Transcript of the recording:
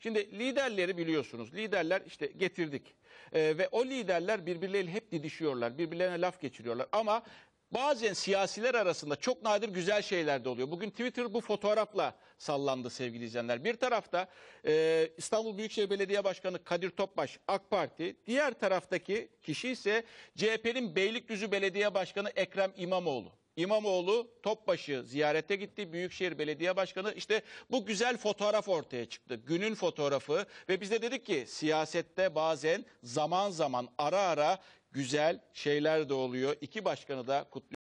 Şimdi liderleri biliyorsunuz. Liderler işte getirdik. Ee, ve o liderler birbirleriyle hep didişiyorlar. Birbirlerine laf geçiriyorlar. Ama bazen siyasiler arasında çok nadir güzel şeyler de oluyor. Bugün Twitter bu fotoğrafla sallandı sevgili izleyenler. Bir tarafta e, İstanbul Büyükşehir Belediye Başkanı Kadir Topbaş AK Parti. Diğer taraftaki kişi ise CHP'nin Beylikdüzü Belediye Başkanı Ekrem İmamoğlu. İmamoğlu Topbaş'ı ziyarete gitti. Büyükşehir Belediye Başkanı işte bu güzel fotoğraf ortaya çıktı. Günün fotoğrafı ve biz de dedik ki siyasette bazen zaman zaman ara ara güzel şeyler de oluyor. İki başkanı da kutluyoruz.